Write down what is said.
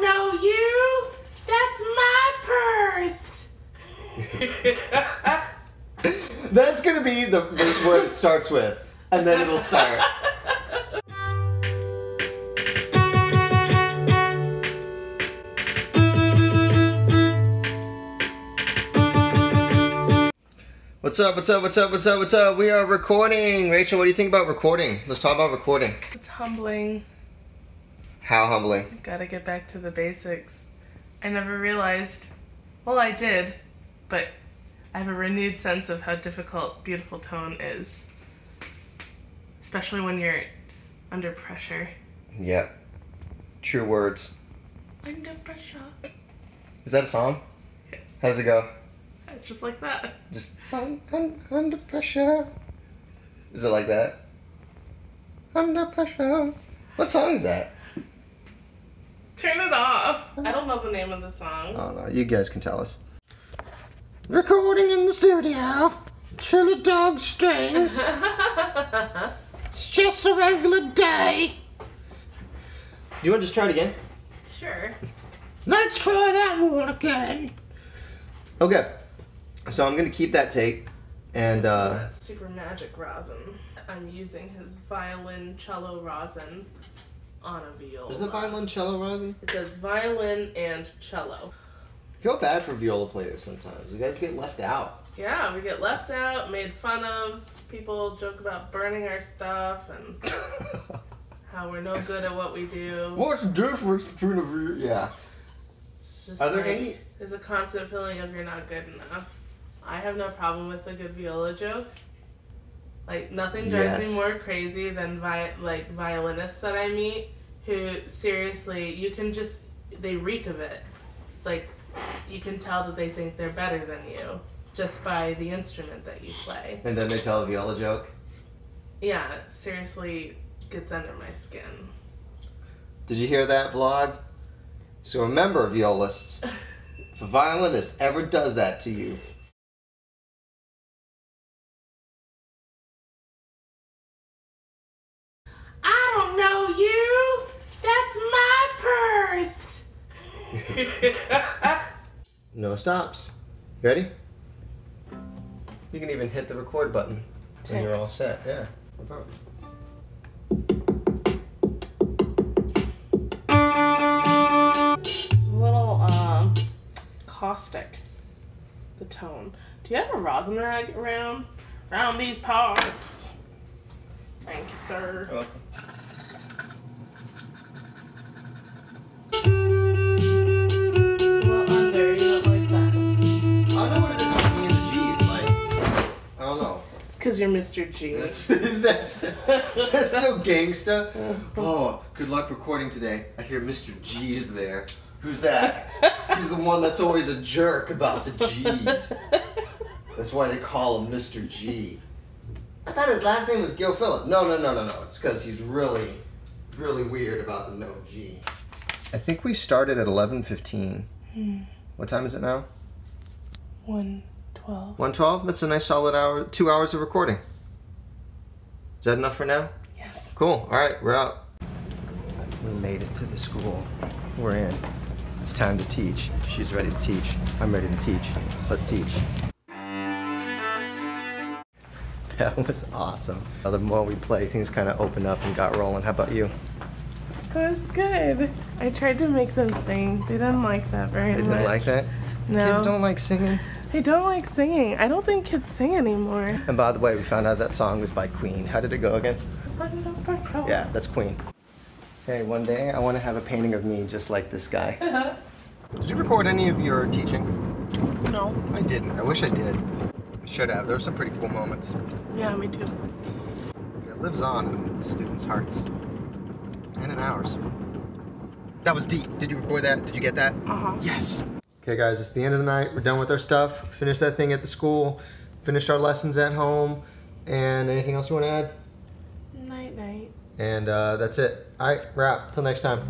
don't know you. That's my purse. That's gonna be the, the word it starts with, and then it'll start. What's up, what's up, what's up, what's up, what's up? We are recording. Rachel, what do you think about recording? Let's talk about recording. It's humbling. How humbling. Gotta get back to the basics. I never realized, well, I did, but I have a renewed sense of how difficult beautiful tone is. Especially when you're under pressure. Yep. True words. Under pressure. Is that a song? Yes. How does it go? Just like that. Just un, un, under pressure. Is it like that? Under pressure. What song is that? Turn it off. I don't know the name of the song. Oh no, you guys can tell us. Recording in the studio. Chili dog strings. It's just a regular day. Do you want to just try it again? sure. Let's try that one again. Okay. So I'm gonna keep that tape and uh super magic rosin. I'm using his violin cello rosin on a viola. is the violoncello rosin? It says violin and cello. I feel bad for viola players sometimes. You guys get left out. Yeah, we get left out, made fun of. People joke about burning our stuff and how we're no good at what we do. What's the difference between a viola? Yeah. Just Are there like, any- There's a constant feeling of you're not good enough. I have no problem with a good viola joke. Like nothing drives Yes. me more crazy than vi- like violinists that I meet who seriously you can just they reek of it. It's like you can tell that they think they're better than you just by the instrument that you play. And then they tell a viola joke. Yeah, it seriously gets under my skin. Did you hear that vlog? So remember, violists, if a violinist ever does that to you, know you. That's my purse. no stops. You ready? You can even hit the record button when you're all set. Yeah. no problem. It's a little um caustic. The tone. Do you have a rosin rag around around these parts? Thank you, sir. Because you're Mr. G. That's that's that's so gangsta. Oh, good luck recording today. I hear Mr. G's there. Who's that? He's the one that's always a jerk about the G's. That's why they call him Mr. G. I thought his last name was Gilfillan. No, no, no, no, no. It's because he's really, really weird about the no G. I think we started at 11:15. Hmm. What time is it now? One twelve. 112? That's a nice solid hour, two hours of recording. Is that enough for now? Yes. Cool. All right, we're out. We made it to the school. We're in. It's time to teach. She's ready to teach. I'm ready to teach. Let's teach. That was awesome. The more we play, things kind of opened up and got rolling. How about you? That was good. I tried to make them sing. They didn't like that very They much. didn't like that? No. Kids don't like singing. They don't like singing. I don't think kids sing anymore. And by the way, we found out that song was by Queen. How did it go again? Yeah, that's Queen. Hey, one day I want to have a painting of me just like this guy. Did you record any of your teaching? No. I didn't. I wish I did. I should have. There were some pretty cool moments. Yeah, me too. It lives on in the students' hearts and in ours. That was deep. Did you record that? Did you get that? Uh huh. Yes. Okay, guys, it's the end of the night. We're done with our stuff. Finished that thing at the school. Finished our lessons at home. And anything else you want to add? Night night. And uh, that's it. All right, wrap. Till next time.